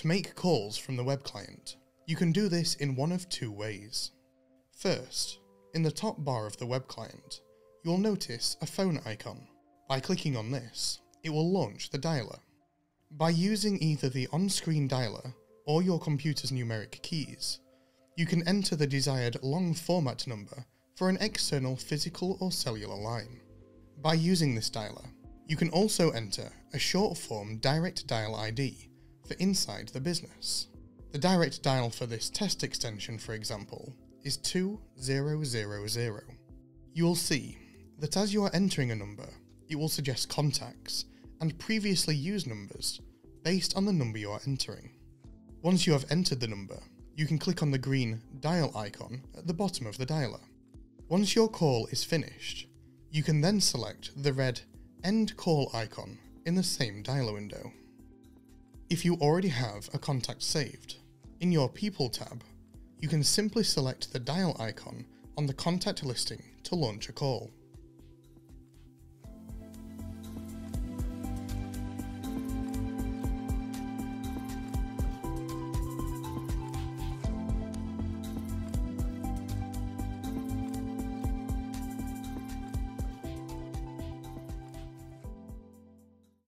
To make calls from the web client, you can do this in one of two ways. First, in the top bar of the web client, you'll notice a phone icon. By clicking on this, it will launch the dialer. By using either the on-screen dialer or your computer's numeric keys, you can enter the desired long format number for an external physical or cellular line. By using this dialer, you can also enter a short form direct dial ID for inside the business. The direct dial for this test extension, for example, is 2000. You will see that as you are entering a number, it will suggest contacts and previously used numbers based on the number you are entering. Once you have entered the number, you can click on the green dial icon at the bottom of the dialer. Once your call is finished, you can then select the red end call icon in the same dialer window. If you already have a contact saved, in your People tab, you can simply select the dial icon on the contact listing to launch a call.